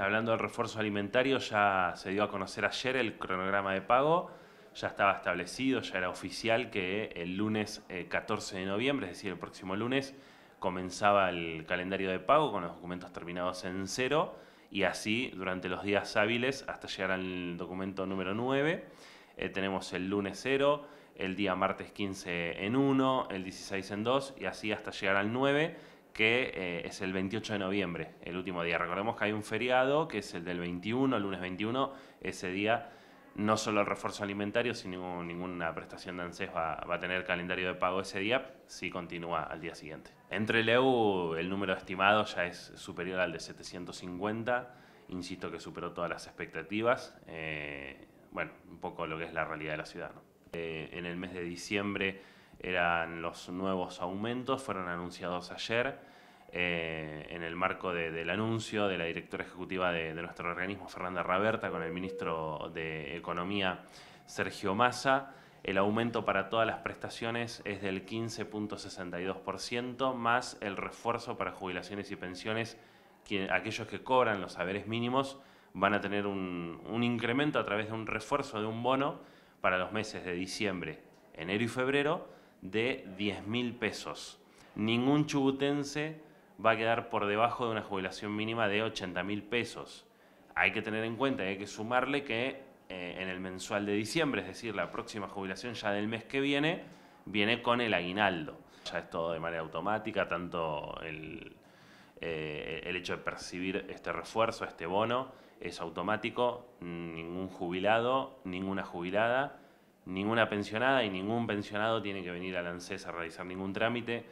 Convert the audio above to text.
Hablando del refuerzo alimentario, ya se dio a conocer ayer el cronograma de pago, ya estaba establecido, ya era oficial que el lunes 14 eh, de noviembre, es decir, el próximo lunes, comenzaba el calendario de pago con los documentos terminados en cero y así durante los días hábiles hasta llegar al documento número 9. Eh, tenemos el lunes 0, el día martes 15 en 1, el 16 en 2 y así hasta llegar al 9 que eh, es el 28 de noviembre, el último día. Recordemos que hay un feriado, que es el del 21, el lunes 21, ese día no solo el refuerzo alimentario, sino ninguna prestación de ANSES va, a tener calendario de pago ese día, si continúa al día siguiente. Entre el EU, el número estimado ya es superior al de 750, insisto que superó todas las expectativas, eh, bueno, un poco lo que es la realidad de la ciudad. Eh, en el mes de diciembre eran los nuevos aumentos, fueron anunciados ayer eh, en el marco del anuncio de la directora ejecutiva de, nuestro organismo, Fernanda Raberta, con el ministro de Economía, Sergio Massa. El aumento para todas las prestaciones es del 15.62%, más el refuerzo para jubilaciones y pensiones. aquellos que cobran los saberes mínimos van a tener un, un incremento a través de un refuerzo de un bono para los meses de diciembre, enero y febrero de 10 mil pesos. Ningún chubutense va a quedar por debajo de una jubilación mínima de 80 mil pesos. Hay que tener en cuenta hay que sumarle que eh, en el mensual de diciembre, es decir, la próxima jubilación ya del mes que viene, viene con el aguinaldo. Ya es todo de manera automática, tanto el, eh, el hecho de percibir este refuerzo, este bono, es automático, ningún jubilado, ninguna jubilada ninguna pensionada y ningún pensionado tiene que venir al ANSES a realizar ningún trámite.